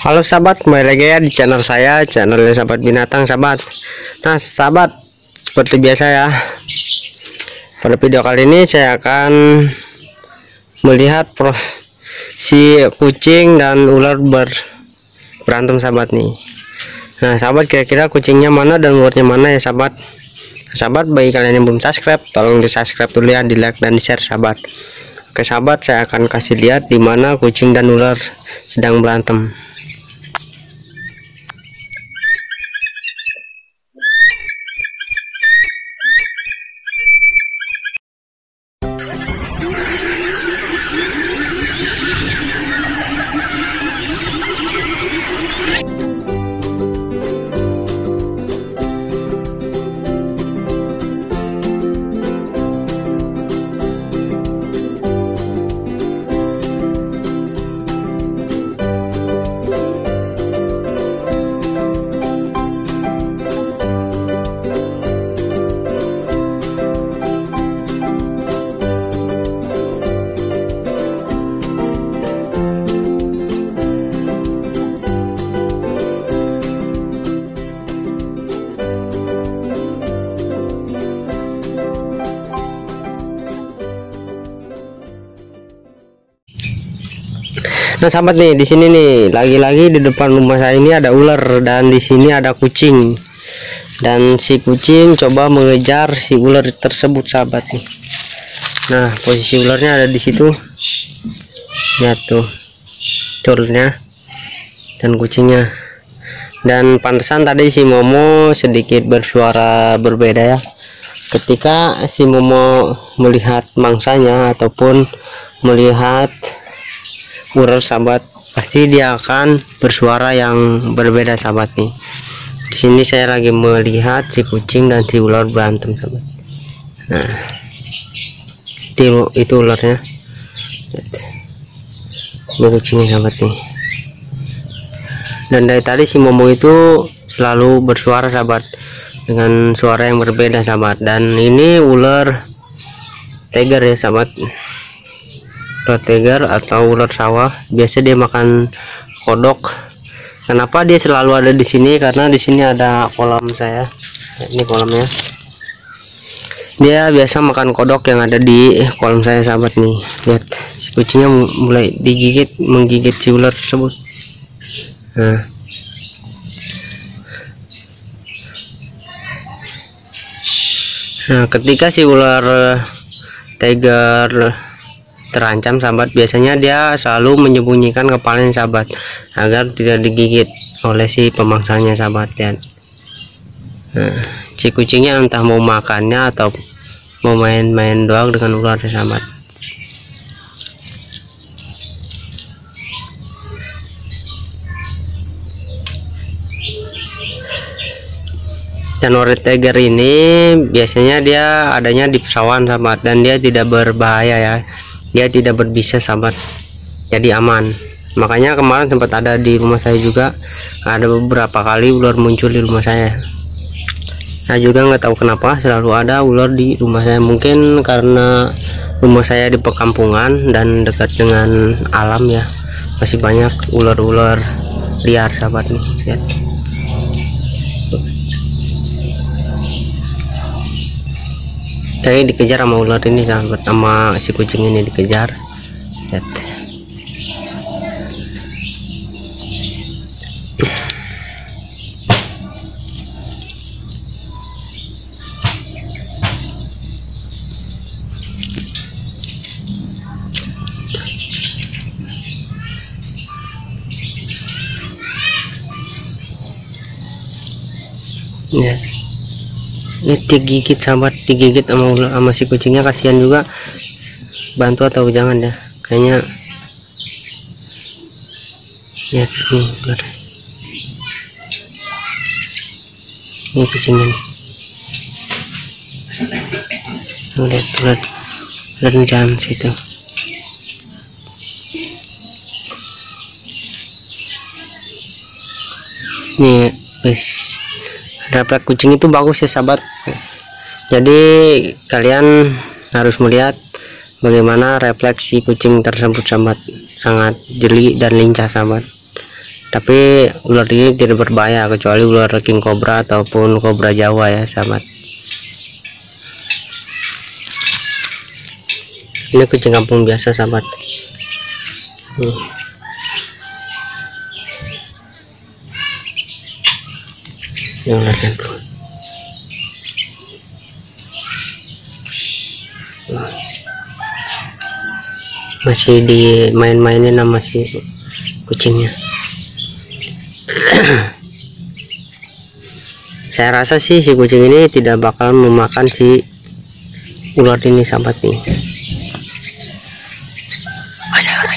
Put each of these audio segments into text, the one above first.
Halo sahabat, kembali lagi ya di channel saya, channelnya sahabat binatang sahabat. Nah sahabat, seperti biasa ya. Pada video kali ini saya akan melihat proses si kucing dan ular ber berantem sahabat nih. Nah sahabat kira-kira kucingnya mana dan ularnya mana ya sahabat? Sahabat bagi kalian yang belum subscribe, tolong di subscribe dulu ya, di like dan di share sahabat. Oke sahabat, saya akan kasih lihat di mana kucing dan ular sedang berantem. Nah sahabat nih di sini nih lagi-lagi di depan rumah saya ini ada ular dan di sini ada kucing dan si kucing coba mengejar si ular tersebut sahabat nih. Nah posisi ularnya ada di situ. Lihat tuh turunnya dan kucingnya dan pantesan tadi si Momo sedikit bersuara berbeda ya ketika si Momo melihat mangsanya ataupun melihat ular sahabat. Pasti dia akan bersuara yang berbeda sahabat nih. Di sini saya lagi melihat si kucing dan si ular berantem sahabat. Nah itu, itu ularnya. Ini kucingnya sahabat nih. Dan dari tadi si momo itu selalu bersuara sahabat dengan suara yang berbeda sahabat. Dan ini ular tiger ya sahabat ular tiger atau ular sawah biasa dia makan kodok. Kenapa dia selalu ada di sini? Karena di sini ada kolam saya. Ini kolamnya. Dia biasa makan kodok yang ada di kolam saya sahabat nih. Lihat si kucingnya mulai digigit menggigit si ular tersebut. Nah. Nah, ketika si ular tiger terancam sahabat. Biasanya dia selalu menyembunyikan kepalanya sahabat agar tidak digigit oleh si pemangsanya sahabat lihat nah, si kucingnya entah mau makannya atau mau main-main doang dengan ular sahabat. Januari tiger ini biasanya dia adanya di pesawan sahabat dan dia tidak berbahaya ya dia tidak berbisa sahabat. Jadi aman. Makanya kemarin sempat ada di rumah saya juga. Ada beberapa kali ular muncul di rumah saya. Saya juga nggak tahu kenapa selalu ada ular di rumah saya. Mungkin karena rumah saya di perkampungan dan dekat dengan alam ya. Masih banyak ular-ular liar sahabat nih lihat saya dikejar sama ular ini sahabat sama si kucing ini dikejar. Lihat. Ya ini digigit sahabat digigit sama sama si kucingnya kasihan juga. Bantu atau jangan ya kayaknya. Ya ular. Ini kucingnya nih. Lihat ular ular jangan situ. Nih guys refleks kucing itu bagus ya sahabat. Jadi kalian harus melihat bagaimana refleksi kucing tersebut sahabat. Sangat jeli dan lincah sahabat. Tapi ular ini tidak berbahaya kecuali ular king cobra ataupun kobra jawa ya sahabat. Ini kucing kampung biasa sahabat. Nih yang ularnya bro masih di main-mainin sama si kucingnya. Saya rasa sih si kucing ini tidak bakal memakan si ular ini sahabat nih sahabat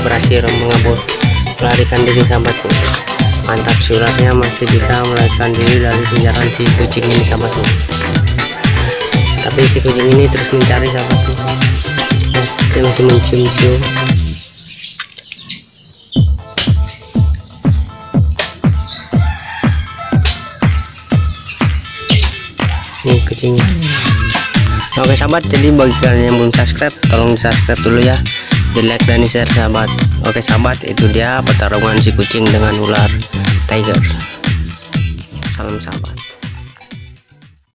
berhasil mengabur melarikan diri sahabat nih mantap si ularnya masih bisa melarikan diri dari kejaran si kucing ini sahabat nih tapi si kucing ini terus mencari sahabat nih dia masih mencium-cium. Nih kucingnya. Oke sahabat jadi bagi kalian yang belum subscribe tolong subscribe dulu ya di like dan share sahabat oke sahabat itu dia pertarungan si kucing dengan ular tiger. Salam sahabat